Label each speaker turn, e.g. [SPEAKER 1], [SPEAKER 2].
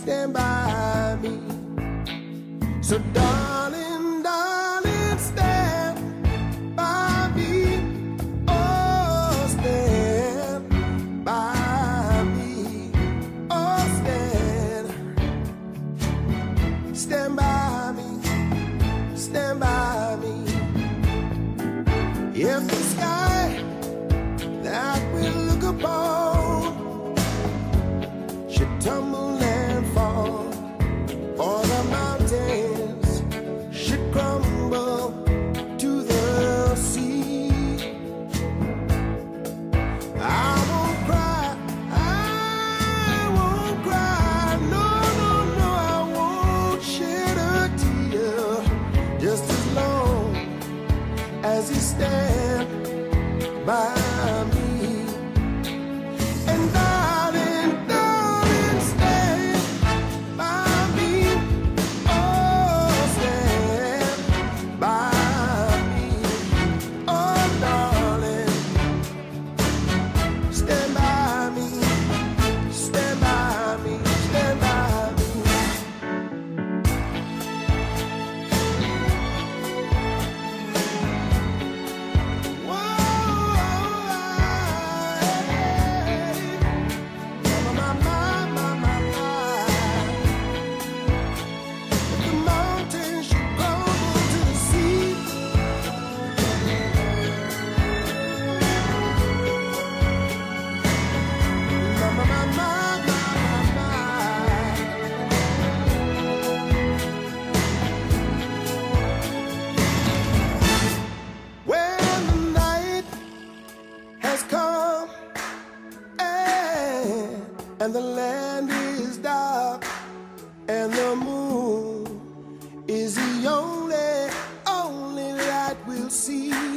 [SPEAKER 1] stand by me. So, darling, darling, stand by me. Oh, stand by me. Oh, stand. Stand by me. Stand by me. If the sky that we look upon as land is dark and the moon is the only, only light we'll see.